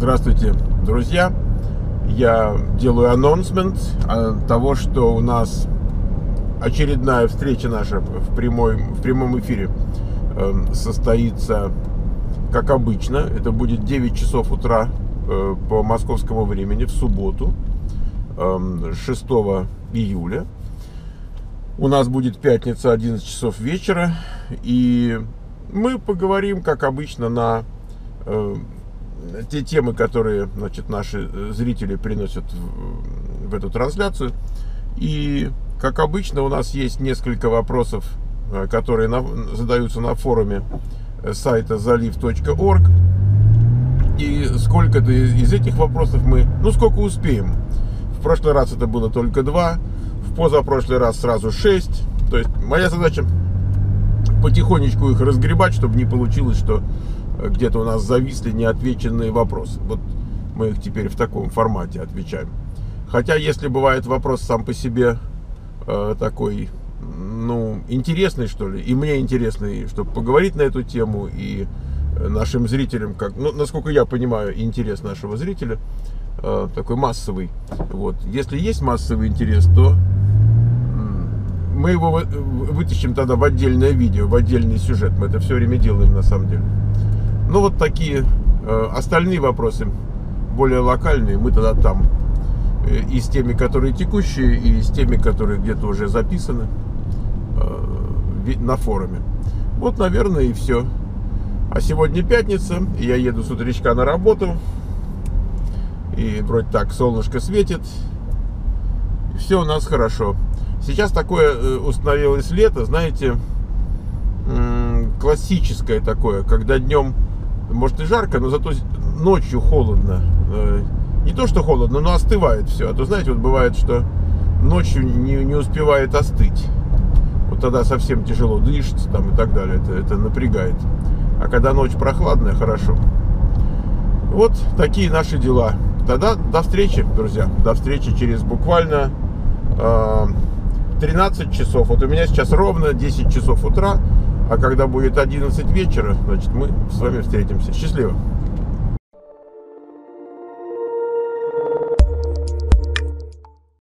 Здравствуйте, друзья! Я делаю анонсмент того, что у нас очередная встреча наша в, прямой, в прямом эфире эм, состоится, как обычно. Это будет 9 часов утра э, по московскому времени в субботу, 6 эм, июля. У нас будет пятница, 11 часов вечера. И мы поговорим, как обычно, на э, те темы, которые значит, наши э, зрители приносят в, в эту трансляцию. И, как обычно, у нас есть несколько вопросов, э, которые на, задаются на форуме э, сайта залив.орг. И сколько-то из этих вопросов мы, ну, сколько успеем. В прошлый раз это было только два, в позапрошлый раз сразу шесть. То есть моя задача потихонечку их разгребать, чтобы не получилось, что где-то у нас зависли неотвеченные вопросы. Вот мы их теперь в таком формате отвечаем. Хотя, если бывает вопрос сам по себе э, такой, ну, интересный, что ли, и мне интересный, чтобы поговорить на эту тему, и нашим зрителям, как, ну, насколько я понимаю, интерес нашего зрителя, э, такой массовый. Вот. Если есть массовый интерес, то мы его вытащим тогда в отдельное видео, в отдельный сюжет. Мы это все время делаем на самом деле. Ну вот такие э, остальные вопросы, более локальные, мы тогда там. Э, и с теми, которые текущие, и с теми, которые где-то уже записаны э, на форуме. Вот, наверное, и все. А сегодня пятница, я еду с утречка на работу. И вроде так солнышко светит. Все у нас хорошо. Сейчас такое установилось лето, знаете, классическое такое, когда днем может и жарко, но зато ночью холодно. Э, не то, что холодно, но остывает все. А то, знаете, вот бывает, что ночью не, не успевает остыть. Вот тогда совсем тяжело дышится там и так далее. Это, это напрягает. А когда ночь прохладная, хорошо. Вот такие наши дела. Тогда до встречи, друзья. До встречи через буквально э, 13 часов. Вот у меня сейчас ровно 10 часов утра. А когда будет 11 вечера, значит, мы с вами встретимся. Счастливо!